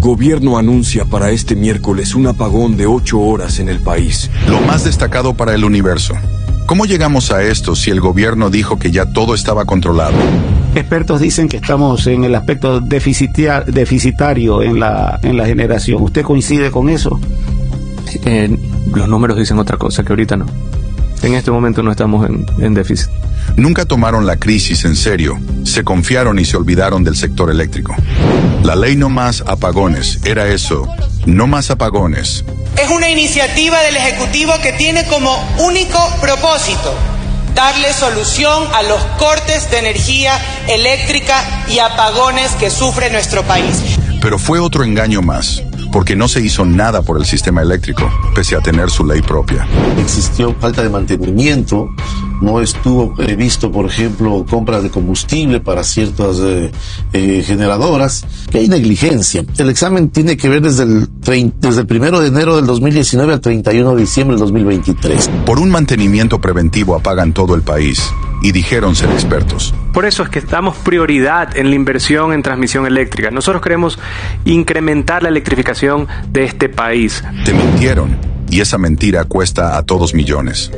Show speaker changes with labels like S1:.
S1: Gobierno anuncia para este miércoles un apagón de ocho horas en el país.
S2: Lo más destacado para el universo. ¿Cómo llegamos a esto si el gobierno dijo que ya todo estaba controlado?
S3: Expertos dicen que estamos en el aspecto deficitario en la, en la generación. ¿Usted coincide con eso?
S4: Eh, los números dicen otra cosa que ahorita no. En este momento no estamos en, en déficit.
S2: Nunca tomaron la crisis en serio, se confiaron y se olvidaron del sector eléctrico. La ley no más apagones era eso, no más apagones.
S5: Es una iniciativa del Ejecutivo que tiene como único propósito darle solución a los cortes de energía eléctrica y apagones que sufre nuestro país.
S2: Pero fue otro engaño más porque no se hizo nada por el sistema eléctrico, pese a tener su ley propia.
S6: Existió falta de mantenimiento, no estuvo previsto, por ejemplo, compra de combustible para ciertas eh, eh, generadoras, que hay negligencia. El examen tiene que ver desde el, desde el primero de enero del 2019 al 31 de diciembre del 2023.
S2: Por un mantenimiento preventivo apagan todo el país y dijeron ser expertos.
S4: Por eso es que damos prioridad en la inversión en transmisión eléctrica. Nosotros queremos incrementar la electrificación de este país.
S2: Te mintieron y esa mentira cuesta a todos millones.